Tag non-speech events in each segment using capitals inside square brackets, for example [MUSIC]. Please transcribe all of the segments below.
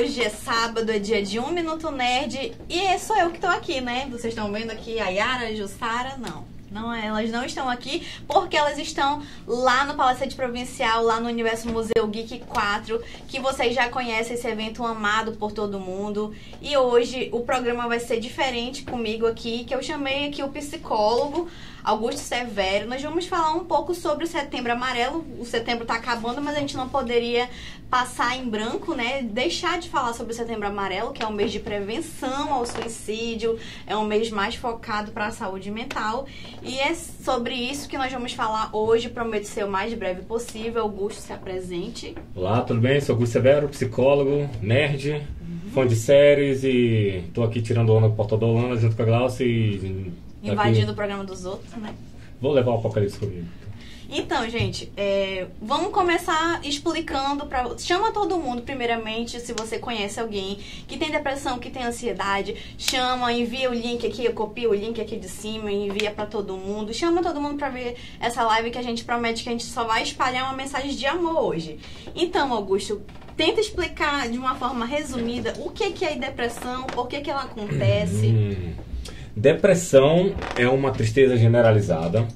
Hoje é sábado, é dia de Um Minuto Nerd e é só eu que estou aqui, né? Vocês estão vendo aqui a Yara, a Jussara? Não. Não, elas não estão aqui porque elas estão lá no Palacete Provincial, lá no Universo Museu Geek 4, que vocês já conhecem esse evento amado por todo mundo. E hoje o programa vai ser diferente comigo aqui, que eu chamei aqui o psicólogo Augusto Severo. Nós vamos falar um pouco sobre o Setembro Amarelo. O setembro está acabando, mas a gente não poderia passar em branco, né? Deixar de falar sobre o Setembro Amarelo, que é um mês de prevenção ao suicídio, é um mês mais focado para a saúde mental. E é sobre isso que nós vamos falar hoje. Prometo ser o mais breve possível. Augusto, se apresente. Olá, tudo bem? Sou Augusto Severo, psicólogo, nerd, uhum. fã de séries e tô aqui tirando onda com o Portador junto com a Glaucia e Invadindo aqui. o programa dos outros, né? Vou levar o apocalipse comigo. Então, gente, é, vamos começar explicando para chama todo mundo primeiramente, se você conhece alguém que tem depressão, que tem ansiedade, chama, envia o link aqui, eu copio o link aqui de cima, envia para todo mundo, chama todo mundo para ver essa live que a gente promete que a gente só vai espalhar uma mensagem de amor hoje. Então, Augusto, tenta explicar de uma forma resumida o que que é depressão, por que que ela acontece. Depressão é uma tristeza generalizada.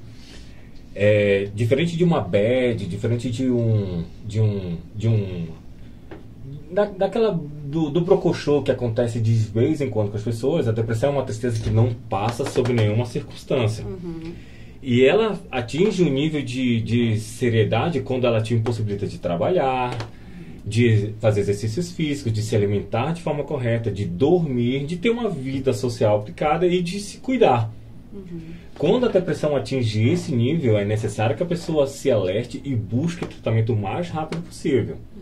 É, diferente de uma bad, diferente de um. de um. de um. Da, daquela. do, do brocochô que acontece de vez em quando com as pessoas, a depressão é uma tristeza que não passa sob nenhuma circunstância. Uhum. E ela atinge um nível de, de seriedade quando ela te impossibilita de trabalhar, de fazer exercícios físicos, de se alimentar de forma correta, de dormir, de ter uma vida social aplicada e de se cuidar. Uhum. Quando a depressão atinge esse nível, é necessário que a pessoa se alerte e busque o tratamento o mais rápido possível. Uhum.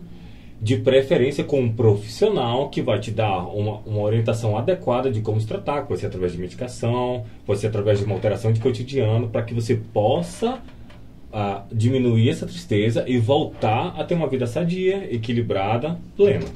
De preferência com um profissional que vai te dar uma, uma orientação adequada de como se tratar, pode ser através de medicação, pode ser através de uma alteração de cotidiano, para que você possa a diminuir essa tristeza e voltar a ter uma vida sadia, equilibrada, plena.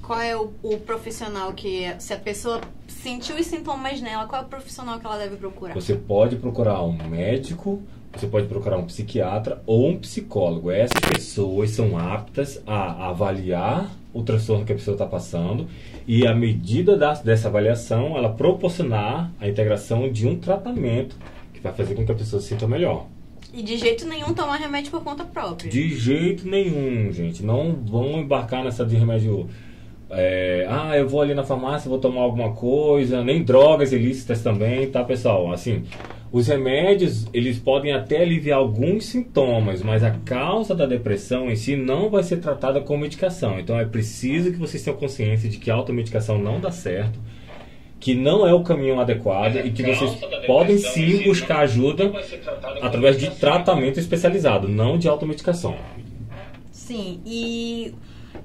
Qual é o, o, profissional que, se a pessoa sentiu os sintomas nela, qual é o profissional que ela deve procurar? Você pode procurar um médico, você pode procurar um psiquiatra ou um psicólogo. Essas pessoas são aptas a avaliar o transtorno que a pessoa está passando e, à medida da, dessa avaliação, ela proporcionar a integração de um tratamento que vai fazer com que a pessoa se sinta melhor. E de jeito nenhum tomar remédio por conta própria. De jeito nenhum, gente. Não vão embarcar nessa de remédio. É, ah, eu vou ali na farmácia, vou tomar alguma coisa, nem drogas ilícitas também, tá, pessoal? Assim, os remédios, eles podem até aliviar alguns sintomas, mas a causa da depressão em si não vai ser tratada com medicação. Então é preciso que vocês tenham consciência de que a automedicação não dá certo que não é o caminho adequado e que vocês podem sim buscar ajuda através de tratamento especializado, não de automedicação. Sim, e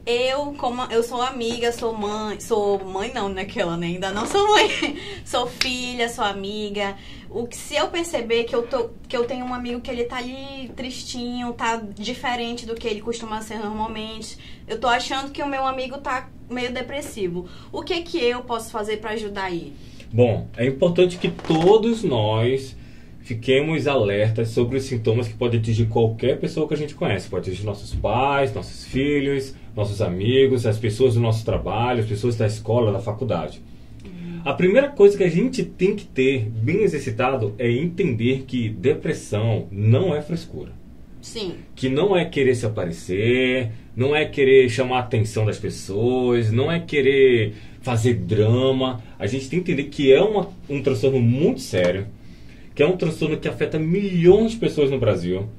eu, como eu sou amiga, sou mãe, sou mãe não, naquela, né? Ainda não sou mãe. [LAUGHS] sou filha, sou amiga. O que se eu perceber que eu tô que eu tenho um amigo que ele tá ali tristinho, tá diferente do que ele costuma ser normalmente, eu tô achando que o meu amigo tá meio depressivo. O que que eu posso fazer para ajudar aí? Bom, é importante que todos nós fiquemos alertas sobre os sintomas que podem atingir qualquer pessoa que a gente conhece. Pode atingir nossos pais, nossos filhos, nossos amigos, as pessoas do nosso trabalho, as pessoas da escola, da faculdade. A primeira coisa que a gente tem que ter bem exercitado é entender que depressão não é frescura. Sim. Que não é querer se aparecer, não é querer chamar a atenção das pessoas, não é querer fazer drama. A gente tem que entender que é uma, um transtorno muito sério, que é um transtorno que afeta milhões de pessoas no Brasil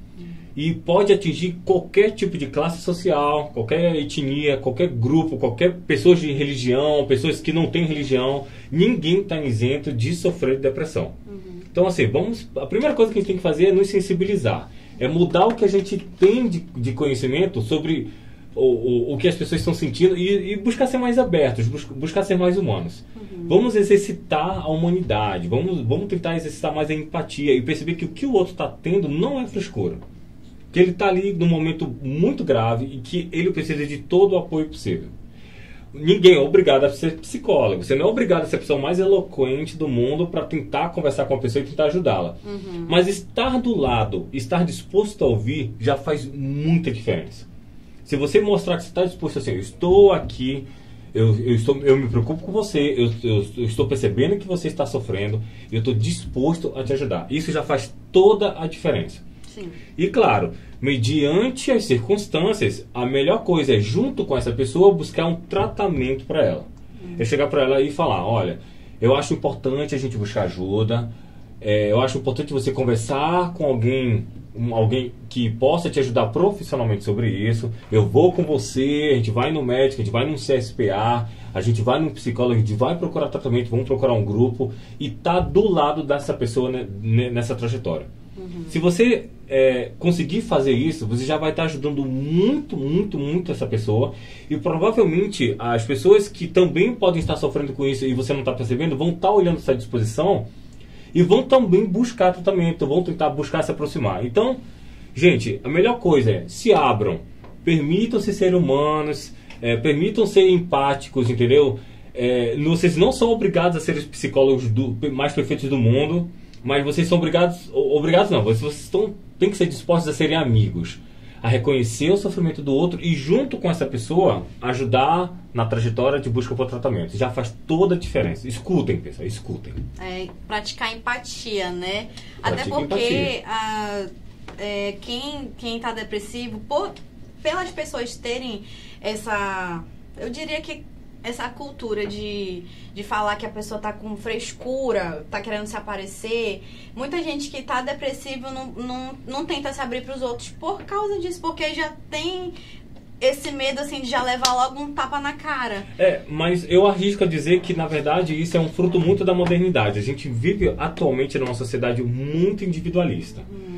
e pode atingir qualquer tipo de classe social, qualquer etnia, qualquer grupo, qualquer pessoas de religião, pessoas que não têm religião. Ninguém está isento de sofrer de depressão. Uhum. Então, assim, vamos. A primeira coisa que a gente tem que fazer é nos sensibilizar, é mudar o que a gente tem de, de conhecimento sobre o, o, o, que as pessoas estão sentindo e, e buscar ser mais abertos, bus, buscar ser mais humanos. Uhum. Vamos exercitar a humanidade, vamos, vamos tentar exercitar mais a empatia e perceber que o que o outro está tendo não é frescura. Que ele está ali num momento muito grave e que ele precisa de todo o apoio possível. Ninguém é obrigado a ser psicólogo. Você não é obrigado a ser a pessoa mais eloquente do mundo para tentar conversar com a pessoa e tentar ajudá-la. Uhum. Mas estar do lado, estar disposto a ouvir, já faz muita diferença. Se você mostrar que você está disposto assim, eu estou aqui, Eu, eu, estou, eu me preocupo com você, eu, eu, eu estou percebendo que você está sofrendo eu estou disposto a te ajudar. Isso já faz toda a diferença. Sim. E claro, mediante as circunstâncias, a melhor coisa é, junto com essa pessoa, buscar um tratamento para ela. É chegar para ela e falar: olha, eu acho importante a gente buscar ajuda, é, eu acho importante você conversar com alguém um, alguém que possa te ajudar profissionalmente sobre isso. Eu vou com você, a gente vai no médico, a gente vai num CSPA, a gente vai num psicólogo, a gente vai procurar tratamento, vamos procurar um grupo e tá do lado dessa pessoa né, nessa trajetória. Se você é, conseguir fazer isso, você já vai estar ajudando muito, muito, muito essa pessoa. E provavelmente as pessoas que também podem estar sofrendo com isso e você não está percebendo vão estar tá olhando essa disposição e vão também buscar tratamento, vão tentar buscar se aproximar. Então, gente, a melhor coisa é se abram, permitam-se ser humanos, é, permitam ser empáticos, entendeu? É, vocês não são obrigados a ser os psicólogos do, mais perfeitos do mundo, mas vocês são obrigados, obrigados não, vocês, vocês estão, têm que ser dispostos a serem amigos a reconhecer o sofrimento do outro e junto com essa pessoa ajudar na trajetória de busca por tratamento. Já faz toda a diferença. Escutem, pessoal, escutem. É, praticar empatia, né? Até porque a, é, quem quem está depressivo, por, pelas pessoas terem essa, eu diria que essa cultura de, de falar que a pessoa tá com frescura, tá querendo se aparecer. Muita gente que tá depressivo não, não, não tenta se abrir para os outros por causa disso, porque já tem esse medo assim de já levar logo um tapa na cara. É, mas eu arrisco a dizer que na verdade isso é um fruto muito da modernidade. A gente vive atualmente numa sociedade muito individualista. Uhum.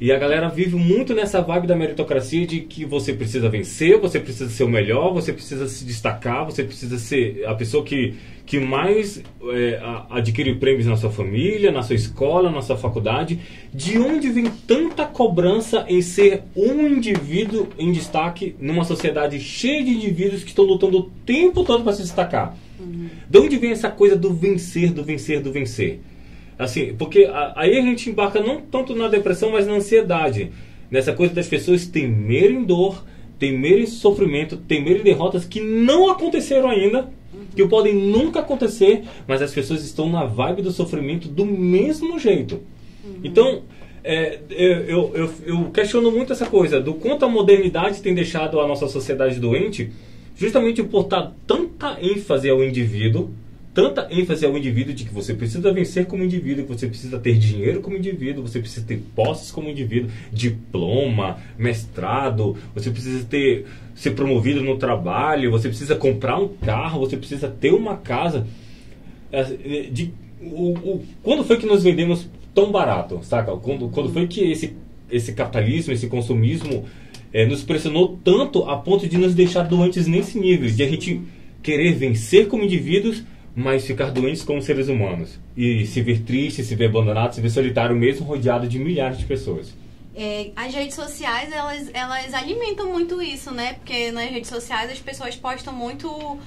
E a galera vive muito nessa vibe da meritocracia de que você precisa vencer, você precisa ser o melhor, você precisa se destacar, você precisa ser a pessoa que, que mais é, adquire prêmios na sua família, na sua escola, na sua faculdade. De onde vem tanta cobrança em ser um indivíduo em destaque numa sociedade cheia de indivíduos que estão lutando o tempo todo para se destacar? Uhum. De onde vem essa coisa do vencer, do vencer, do vencer? Assim, porque aí a gente embarca não tanto na depressão, mas na ansiedade. Nessa coisa das pessoas temerem dor, temerem sofrimento, temerem derrotas que não aconteceram ainda, que podem nunca acontecer, mas as pessoas estão na vibe do sofrimento do mesmo jeito. Uhum. Então, é, eu, eu, eu, questiono muito essa coisa do quanto a modernidade tem deixado a nossa sociedade doente, justamente por dar tanta ênfase ao indivíduo tanta ênfase ao indivíduo de que você precisa vencer como indivíduo, que você precisa ter dinheiro como indivíduo, você precisa ter posses como indivíduo, diploma, mestrado, você precisa ter ser promovido no trabalho, você precisa comprar um carro, você precisa ter uma casa. É, de, o, o, quando foi que nós vendemos tão barato, saca? Quando, quando foi que esse, esse capitalismo, esse consumismo é, nos pressionou tanto a ponto de nos deixar doentes nesse nível, de a gente querer vencer como indivíduos mas ficar doentes como seres humanos. E se ver triste, se ver abandonado, se ver solitário, mesmo rodeado de milhares de pessoas. É, as redes sociais, elas, elas alimentam muito isso, né? Porque nas redes sociais as pessoas postam muito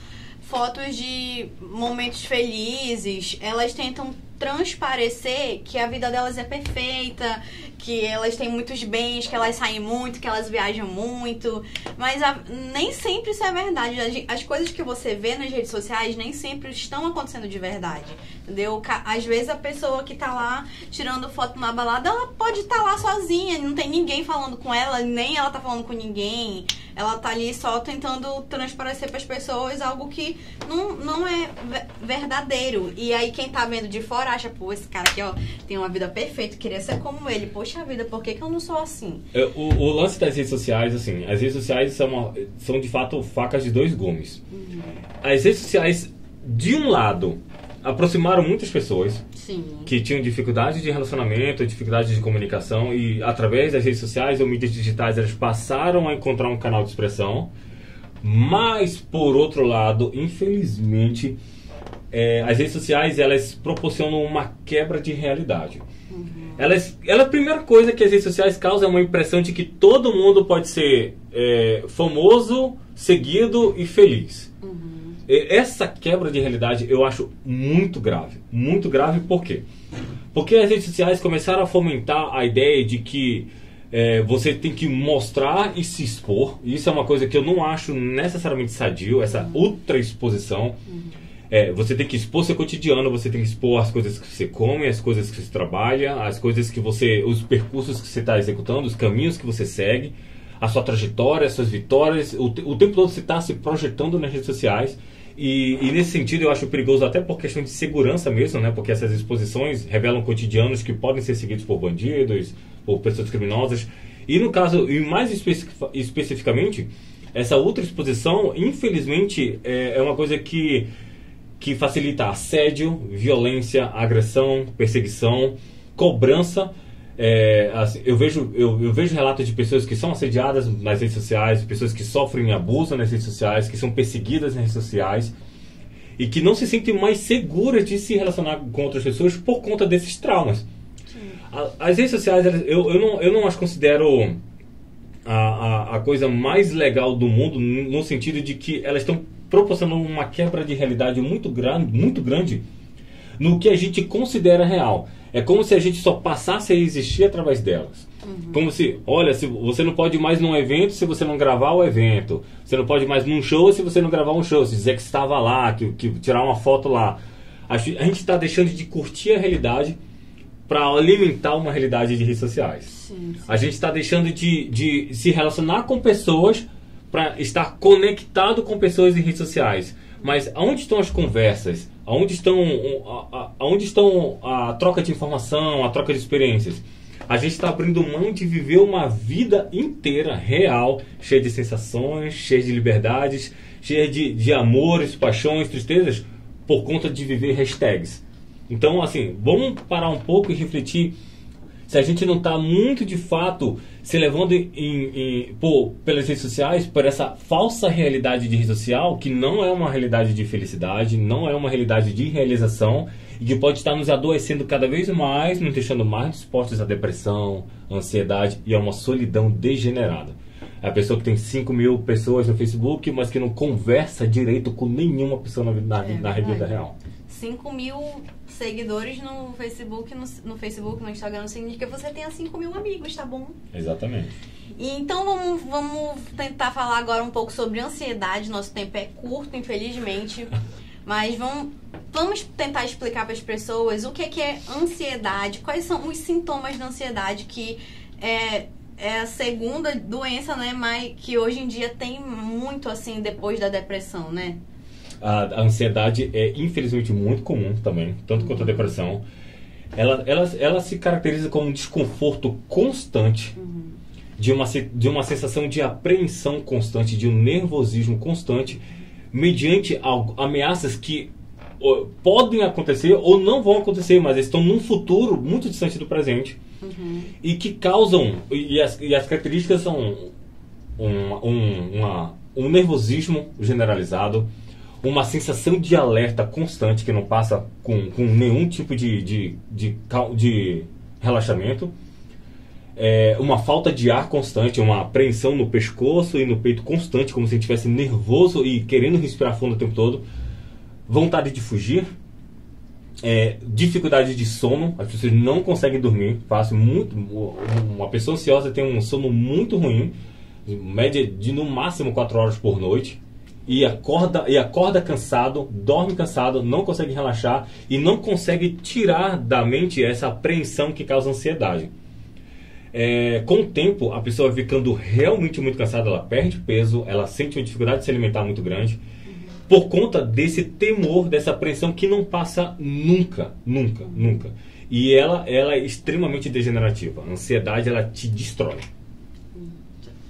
fotos de momentos felizes, elas tentam transparecer que a vida delas é perfeita, que elas têm muitos bens, que elas saem muito, que elas viajam muito. Mas a, nem sempre isso é verdade. As coisas que você vê nas redes sociais nem sempre estão acontecendo de verdade. Entendeu? Às vezes a pessoa que tá lá tirando foto na balada, ela pode estar tá lá sozinha, não tem ninguém falando com ela, nem ela tá falando com ninguém. Ela tá ali só tentando transparecer para as pessoas algo que não, não é verdadeiro. E aí quem tá vendo de fora acha, pô, esse cara aqui, ó, tem uma vida perfeita, queria ser como ele. Poxa vida, por que, que eu não sou assim? É, o, o lance das redes sociais, assim, as redes sociais são, uma, são de fato facas de dois gumes. Uhum. As redes sociais, de um lado, aproximaram muitas pessoas Sim. que tinham dificuldade de relacionamento, dificuldade de comunicação e através das redes sociais ou mídias digitais elas passaram a encontrar um canal de expressão. Mas por outro lado, infelizmente, é, as redes sociais elas proporcionam uma quebra de realidade. Uhum. Elas, ela, a primeira coisa que as redes sociais causam é uma impressão de que todo mundo pode ser é, famoso, seguido e feliz. Uhum. Essa quebra de realidade eu acho muito grave. Muito grave por quê? Porque as redes sociais começaram a fomentar a ideia de que é, você tem que mostrar e se expor. Isso é uma coisa que eu não acho necessariamente sadio, essa ultra exposição. É, você tem que expor seu cotidiano, você tem que expor as coisas que você come, as coisas que você trabalha, as coisas que você. os percursos que você está executando, os caminhos que você segue, a sua trajetória, as suas vitórias. O, o tempo todo você está se projetando nas redes sociais. E, e, nesse sentido eu acho perigoso até por questão de segurança mesmo, né? Porque essas exposições revelam cotidianos que podem ser seguidos por bandidos, por pessoas criminosas. E no caso, e mais especificamente, essa outra exposição, infelizmente, é, é uma coisa que que facilita assédio, violência, agressão, perseguição, cobrança. É, assim, eu, vejo, eu, eu, vejo relatos de pessoas que são assediadas nas redes sociais, pessoas que sofrem abuso nas redes sociais, que são perseguidas nas redes sociais e que não se sentem mais seguras de se relacionar com outras pessoas por conta desses traumas. As redes sociais, eu, eu, não, eu não as considero a, a, a coisa mais legal do mundo no sentido de que elas estão proporcionando uma quebra de realidade muito grande, muito grande no que a gente considera real. É como se a gente só passasse a existir através delas. Uhum. Como se, olha, se você não pode ir mais num evento se você não gravar o evento. Você não pode ir mais num show se você não gravar um show. Se dizer que estava lá, que, que tirar uma foto lá. A gente está deixando de curtir a realidade para alimentar uma realidade de redes sociais. Sim, sim. A gente está deixando de, de se relacionar com pessoas para estar conectado com pessoas em redes sociais. Mas aonde estão as conversas? Aonde estão, aonde estão a troca de informação, a troca de experiências? A gente está abrindo mão de viver uma vida inteira, real, cheia de sensações, cheia de liberdades, cheia de, de amores, paixões, tristezas, por conta de viver hashtags. Então, assim, vamos parar um pouco e refletir se a gente não está muito de fato se levando em, em, por, pelas redes sociais por essa falsa realidade de rede social, que não é uma realidade de felicidade, não é uma realidade de realização e que pode estar nos adoecendo cada vez mais, nos deixando mais dispostos à depressão, ansiedade e a uma solidão degenerada. É a pessoa que tem 5 mil pessoas no Facebook, mas que não conversa direito com nenhuma pessoa na, na, é na vida real. 5 mil seguidores no Facebook, no, no Facebook, no Instagram, não significa que você tenha 5 mil amigos, tá bom? Exatamente. E então vamos, vamos tentar falar agora um pouco sobre ansiedade. Nosso tempo é curto, infelizmente. [LAUGHS] Mas vamos, vamos tentar explicar para as pessoas o que é, que é ansiedade, quais são os sintomas da ansiedade que é, é a segunda doença, né, mas que hoje em dia tem muito assim depois da depressão, né? A, ansiedade é infelizmente muito comum também, tanto quanto a uhum. depressão. Ela, ela, ela se caracteriza como um desconforto constante, uhum. de, uma, de uma sensação de apreensão constante, de um nervosismo constante, mediante ameaças que podem acontecer ou não vão acontecer, mas estão num futuro muito distante do presente uhum. e que causam e as, e as características são um, um, uma, um nervosismo generalizado, uma sensação de alerta constante que não passa com, com nenhum tipo de, de, de, de relaxamento. É, uma falta de ar constante, uma apreensão no pescoço e no peito constante, como se a estivesse nervoso e querendo respirar fundo o tempo todo. Vontade de fugir. É, dificuldade de sono, as pessoas não conseguem dormir fácil. Muito, uma pessoa ansiosa tem um sono muito ruim, média de no máximo 4 horas por noite e acorda, e acorda cansado, dorme cansado, não consegue relaxar e não consegue tirar da mente essa apreensão que causa ansiedade. É, com o tempo, a pessoa ficando realmente muito cansada, ela perde peso, ela sente uma dificuldade de se alimentar muito grande, por conta desse temor, dessa apreensão que não passa nunca, nunca, nunca. E ela, ela é extremamente degenerativa. A ansiedade, ela te destrói.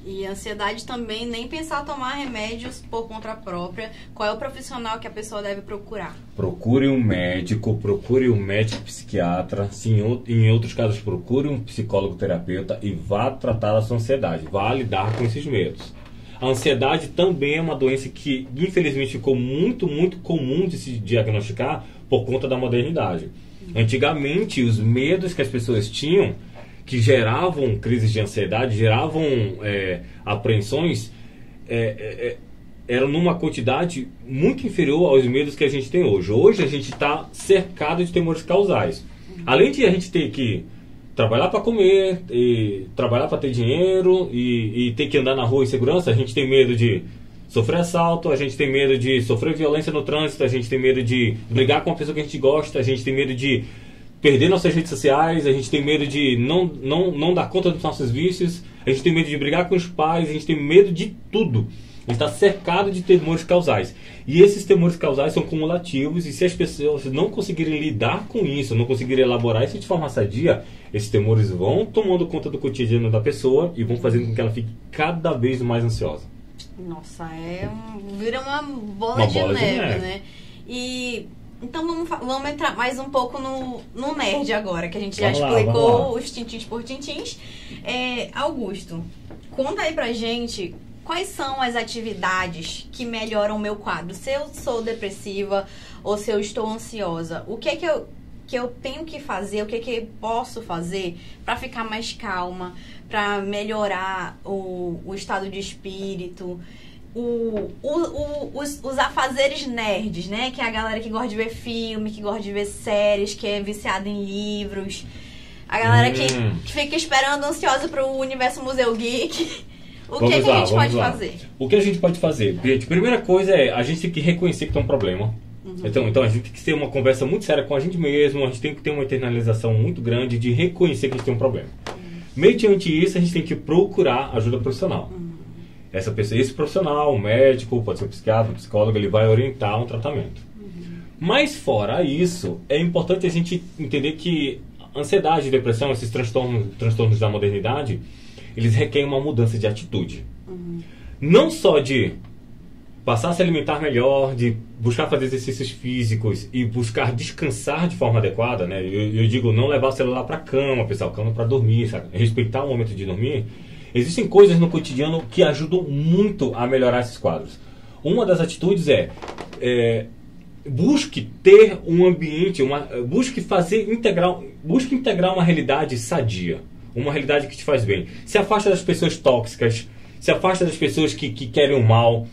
E ansiedade também, nem pensar tomar remédios por conta própria. Qual é o profissional que a pessoa deve procurar? Procure um médico, procure um médico psiquiatra. Se em, em outros casos, procure um psicólogo terapeuta e vá tratar a sua ansiedade. Vá lidar com esses medos. A ansiedade também é uma doença que, infelizmente, ficou muito, muito comum de se diagnosticar por conta da modernidade. Antigamente, os medos que as pessoas tinham que geravam crises de ansiedade, geravam é, apreensões, é, é, é, eram numa quantidade muito inferior aos medos que a gente tem hoje. Hoje a gente está cercado de temores causais. Além de a gente ter que trabalhar para comer, e trabalhar para ter dinheiro e, e ter que andar na rua em segurança, a gente tem medo de sofrer assalto, a gente tem medo de sofrer violência no trânsito, a gente tem medo de brigar com uma pessoa que a gente gosta, a gente tem medo de perder nossas redes sociais, a gente tem medo de não, não, não dar conta dos nossos vícios, a gente tem medo de brigar com os pais, a gente tem medo de tudo. A gente está cercado de temores causais. E esses temores causais são cumulativos, e se as pessoas não conseguirem lidar com isso, não conseguirem elaborar isso de forma sadia, esses temores vão tomando conta do cotidiano da pessoa e vão fazendo com que ela fique cada vez mais ansiosa. Nossa, é um, vira uma bola, Uma de, bola de neve, neve. né? E então vamos, vamos entrar mais um pouco no, no nerd agora, que a gente já Vamos explicou lá. os tintins por tintins. É, Augusto, conta aí pra gente quais são as atividades que melhoram o meu quadro. Se eu sou depressiva ou se eu estou ansiosa, o que é que eu que eu tenho que fazer, o que é que eu posso fazer pra ficar mais calma, pra melhorar o, o estado de espírito, o, o, o- os, os afazeres nerds, né? Que é a galera que gosta de ver filme, que gosta de ver séries, que é viciada em livros. A galera que, Hum. que fica esperando ansiosa pro universo Museu Geek. O Vamos que, é que lá, a gente pode lá. fazer? O que a gente pode fazer? Gente, primeira coisa é a gente tem que reconhecer que tem um problema. Uhum. Então, então a gente tem que ter uma conversa muito séria com a gente mesmo, a gente tem que ter uma internalização muito grande de reconhecer que a gente tem um problema. Uhum. Mediante isso, a gente tem que procurar ajuda profissional. Uhum. Essa pessoa, esse profissional, um médico, pode ser um psiquiatra, um psicólogo, ele vai orientar um tratamento. Uhum. Mas fora isso, é importante a gente entender que ansiedade, depressão, esses transtornos, transtornos da modernidade, eles requerem uma mudança de atitude. Uhum. Não só de passar a se alimentar melhor, de buscar fazer exercícios físicos e buscar descansar de forma adequada, né? Eu, eu digo não levar o celular para cama, pessoal, cama para dormir, sabe? Respeitar o momento de dormir. Existem coisas no cotidiano que ajudam muito a melhorar esses quadros. Uma das atitudes é, é, busque ter um ambiente, uma, busque fazer integrar, busque integrar uma realidade sadia, uma realidade que te faz bem. Se afasta das pessoas tóxicas, se afasta das pessoas que, que querem o mal.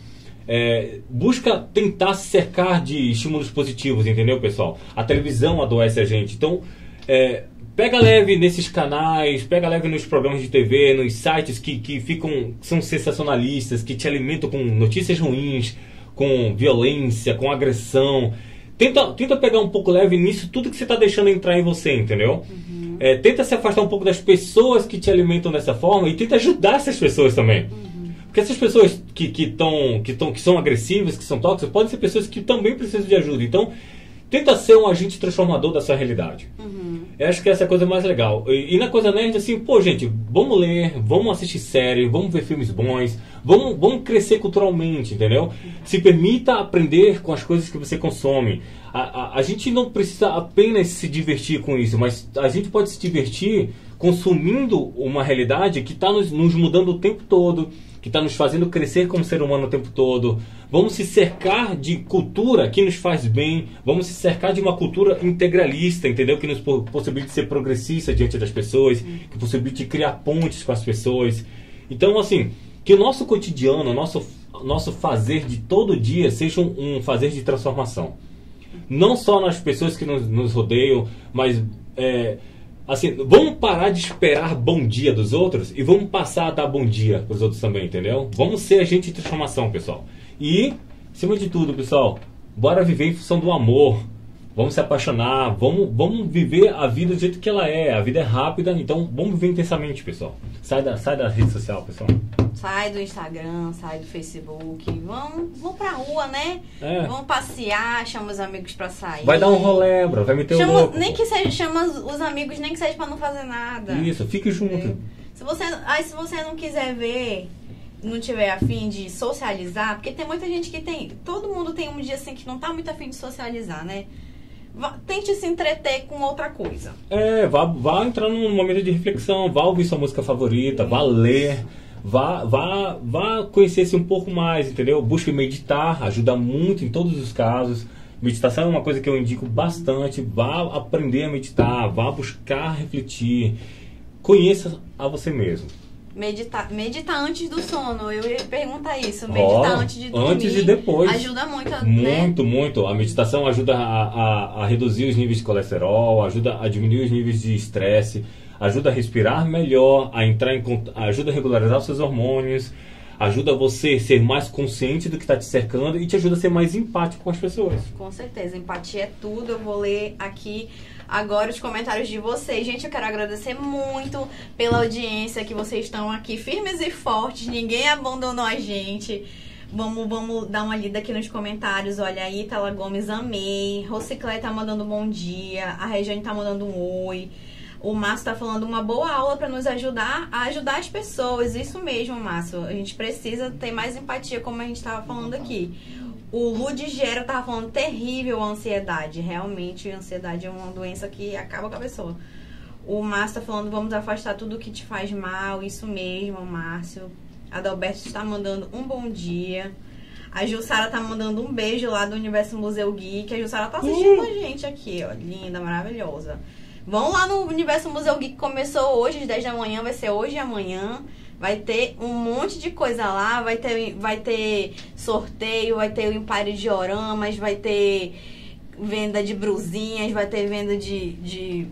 É, busca tentar se cercar de estímulos positivos, entendeu, pessoal? A televisão adoece a gente. Então, é, pega leve nesses canais, pega leve nos programas de TV, nos sites que, que ficam, são sensacionalistas, que te alimentam com notícias ruins, com violência, com agressão. Tenta, tenta pegar um pouco leve nisso, tudo que você está deixando entrar em você, entendeu? É, tenta se afastar um pouco das pessoas que te alimentam dessa forma e tenta ajudar essas pessoas também. Porque essas pessoas que, que, tão, que, tão, que são agressivas, que são tóxicas, podem ser pessoas que também precisam de ajuda. Então, tenta ser um agente transformador da sua realidade. Eu acho que essa é a coisa mais legal. E, e na coisa nerd, assim, pô, gente, vamos ler, vamos assistir série, vamos ver filmes bons, vamos, vamos crescer culturalmente, entendeu? Se permita aprender com as coisas que você consome. A, a, a gente não precisa apenas se divertir com isso, mas a gente pode se divertir consumindo uma realidade que está nos, nos mudando o tempo todo, que está nos fazendo crescer como ser humano o tempo todo. Vamos se cercar de cultura que nos faz bem. Vamos se cercar de uma cultura integralista, entendeu? Que nos po- possibilite ser progressista diante das pessoas, que possibilite criar pontes com as pessoas. Então, assim, que o nosso cotidiano, o nosso, nosso fazer de todo dia seja um, um fazer de transformação. Não só nas pessoas que nos, nos rodeiam, mas é, assim, vamos parar de esperar bom dia dos outros e vamos passar a dar bom dia para os outros também, entendeu? Vamos ser agente de transformação, pessoal. E, acima de tudo, pessoal, bora viver em função do amor. Vamos se apaixonar, vamos, vamos viver a vida do jeito que ela é. A vida é rápida, então vamos viver intensamente, pessoal. Sai da, sai da rede social, pessoal. Sai do Instagram, sai do Facebook. Vão, vão pra rua, né? É. Vão passear, chama os amigos pra sair. Vai dar um rolê, bro. Vai meter o Chama, louco. nem que seja, chama os os amigos, nem que seja pra não fazer nada. Isso, fique junto. Se você, aí se você não quiser ver, não tiver afim de socializar, porque tem muita gente que tem. Todo mundo tem um dia assim que não tá muito afim de socializar, né? Vá- Tente se entreter com outra coisa. É, vá, vá entrar num momento de reflexão, vá ouvir sua música favorita, vá ler, vá, vá, vá conhecer-se um pouco mais, entendeu? Busque meditar, ajuda muito em todos os casos. Meditação é uma coisa que eu indico bastante. Vá aprender a meditar, vá buscar refletir. Conheça a você mesmo. Meditar, meditar antes do sono. Eu ia perguntar isso. Meditar antes de dormir. antes e depois. Ajuda muito, né? Muito, muito. A meditação ajuda a, a- a reduzir os níveis de colesterol, ajuda a diminuir os níveis de estresse, ajuda a respirar melhor, a entrar em ajuda a regularizar os seus hormônios, ajuda você a ser mais consciente do que está te cercando e te ajuda a ser mais empático com as pessoas. Com certeza, empatia é tudo. Eu vou ler aqui agora os comentários de vocês. Gente, eu quero agradecer muito pela audiência que vocês estão aqui, firmes e fortes. Ninguém abandonou a gente. Vamos, vamos dar uma lida aqui nos comentários. Olha aí, Tala Gomes, amei. Rociclé tá mandando um bom dia. A Regiane tá mandando um oi. O Márcio tá falando uma boa aula para nos ajudar a ajudar as pessoas. Isso mesmo, Márcio. A gente precisa ter mais empatia, como a gente tava falando aqui. O Lud Gera tava falando terrível a ansiedade. Realmente, a ansiedade é uma doença que acaba com a pessoa. O Márcio tá falando, vamos afastar tudo que te faz mal. Isso mesmo, Márcio. A Adalberto está mandando um bom dia. A Jussara tá mandando um beijo lá do Universo Museu Geek. A Jussara tá assistindo a gente aqui, ó. Linda, maravilhosa. Vão lá no Universo Museu Geek, começou hoje, às 10 da manhã, vai ser hoje e amanhã. Vai ter um monte de coisa lá, vai ter, vai ter sorteio, vai ter o empário de oramas, vai ter venda de brusinhas, vai ter venda de, de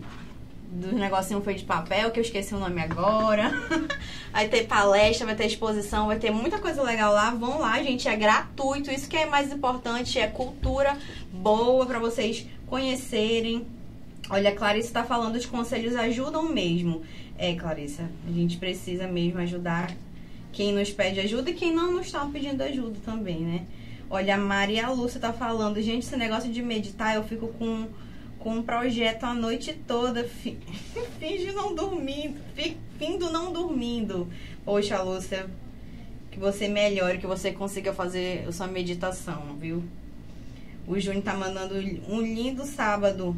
dos negocinhos feitos de papel, que eu esqueci o nome agora. [LAUGHS] vai ter palestra, vai ter exposição, vai ter muita coisa legal lá. Vão lá, gente, é gratuito. Isso que é mais importante, é cultura boa para vocês conhecerem. Olha, Clarice está falando, os conselhos ajudam mesmo. É, Clarissa, a gente precisa mesmo ajudar quem nos pede ajuda e quem não nos está pedindo ajuda também, né? Olha, a Maria Lúcia tá falando, gente, esse negócio de meditar, eu fico com, com um projeto a noite toda, fi, [LAUGHS] finge não dormindo, fi, findo não dormindo. Poxa, Lúcia, que você melhore, que você consiga fazer a sua meditação, viu? O Júnior tá mandando um lindo sábado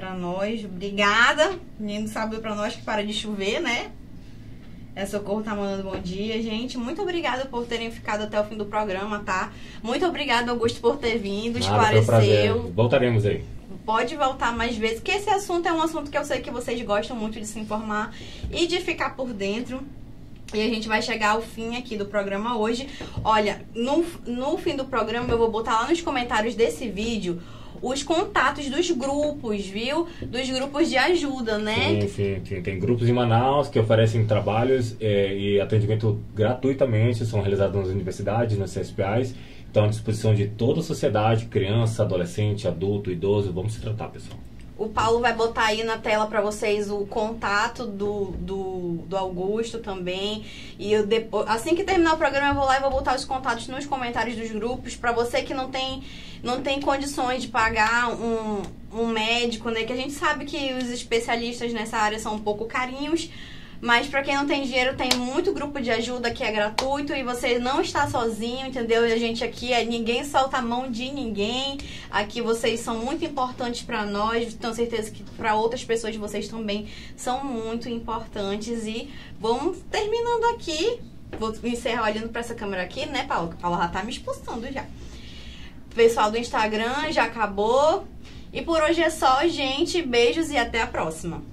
pra nós. Obrigada. Lindo sábado pra nós que para de chover, né? É, Socorro tá mandando bom dia, gente. Muito obrigada por terem ficado até o fim do programa, tá? Muito obrigada, Augusto, por ter vindo, Nada, esclareceu. Voltaremos aí. Pode voltar mais vezes, porque esse assunto é um assunto que eu sei que vocês gostam muito de se informar e de ficar por dentro. E a gente vai chegar ao fim aqui do programa hoje. Olha, no, no fim do programa eu vou botar lá nos comentários desse vídeo os contatos dos grupos, viu? Dos grupos de ajuda, né? Sim, sim, sim. Tem grupos em Manaus que oferecem trabalhos eh, e atendimento gratuitamente, são realizados nas universidades, nas CSPAs. Estão à disposição de toda a sociedade, criança, adolescente, adulto, idoso. Vamos se tratar, pessoal. O Paulo vai botar aí na tela para vocês o contato do, do, do Augusto também. E eu depois, assim que terminar o programa, eu vou lá e vou botar os contatos nos comentários dos grupos. para você que não tem, não tem condições de pagar um, um médico, né? Que a gente sabe que os especialistas nessa área são um pouco carinhos. Mas para quem não tem dinheiro, tem muito grupo de ajuda que é gratuito e você não está sozinho, entendeu? E a gente aqui é ninguém solta a mão de ninguém. Aqui vocês são muito importantes para nós, tenho certeza que para outras pessoas vocês também são muito importantes e vamos terminando aqui. Vou encerrar olhando para essa câmera aqui, né, Paulo? Que Paulo já tá me expulsando já. Pessoal do Instagram já acabou. E por hoje é só, gente. Beijos e até a próxima.